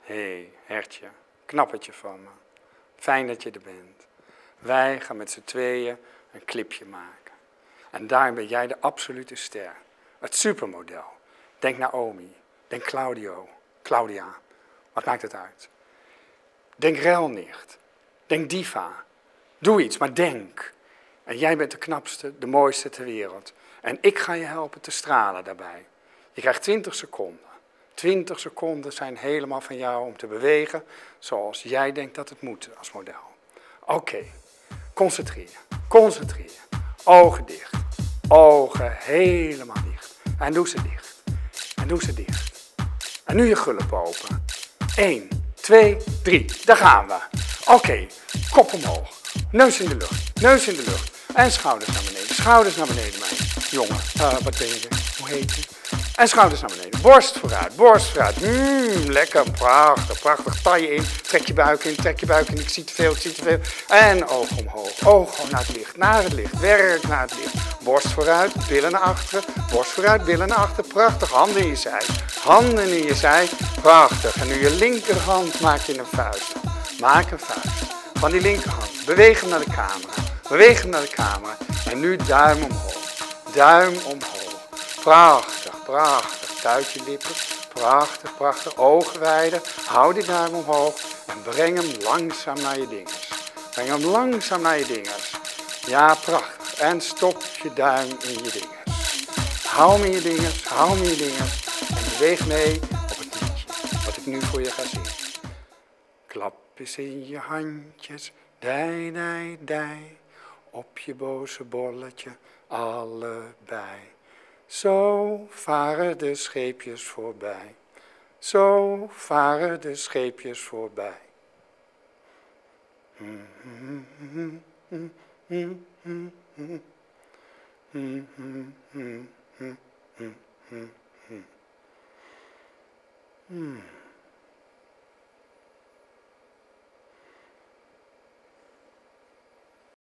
hey, hertje, knappertje van me. Fijn dat je er bent. Wij gaan met z'n tweeën een clipje maken. En daarin ben jij de absolute ster. Het supermodel. Denk Naomi. Denk Claudio. Claudia. Wat maakt het uit? Denk Relnicht. Denk Diva. Doe iets, maar denk. En jij bent de knapste, de mooiste ter wereld. En ik ga je helpen te stralen daarbij. Je krijgt 20 seconden. 20 seconden zijn helemaal van jou om te bewegen zoals jij denkt dat het moet als model. Oké, concentreer, concentreer. Ogen dicht, ogen helemaal dicht. En doe ze dicht, en doe ze dicht. En nu je gulp open. 1, 2, 3, daar gaan we. Oké, kop omhoog, neus in de lucht, neus in de lucht. En schouders naar beneden, schouders naar beneden, mijn jongen. Uh, wat ben je? Hoe heet je? En schouders naar beneden. Borst vooruit, borst vooruit. Mmm, lekker, prachtig, prachtig. Taille in, trek je buik in, trek je buik in. Ik zie te veel, ik zie te veel. En oog omhoog, oog naar het licht, naar het licht. Werk naar het licht. Borst vooruit, billen naar achteren. Borst vooruit, billen naar achteren. Prachtig, handen in je zij. Handen in je zij, prachtig. En nu je linkerhand maak je een vuist. Maak een vuist. Van die linkerhand. Beweeg hem naar de camera. Beweeg hem naar de camera. En nu duim omhoog. Duim omhoog. Prachtig, prachtig. Tuit je lippen. Prachtig, prachtig. Ogen wijden. Hou die duim omhoog. En breng hem langzaam naar je dingers. Breng hem langzaam naar je dingers. Ja, prachtig. En stop je duim in je dingers. Hou hem in je dingers. Hou hem in je dingers. En beweeg mee op het liedje. Wat ik nu voor je ga zingen. Klap in je handjes. Dij, dij, dij. Op je boze bolletje allebei. Zo varen de scheepjes voorbij. Zo varen de scheepjes voorbij. Hmm.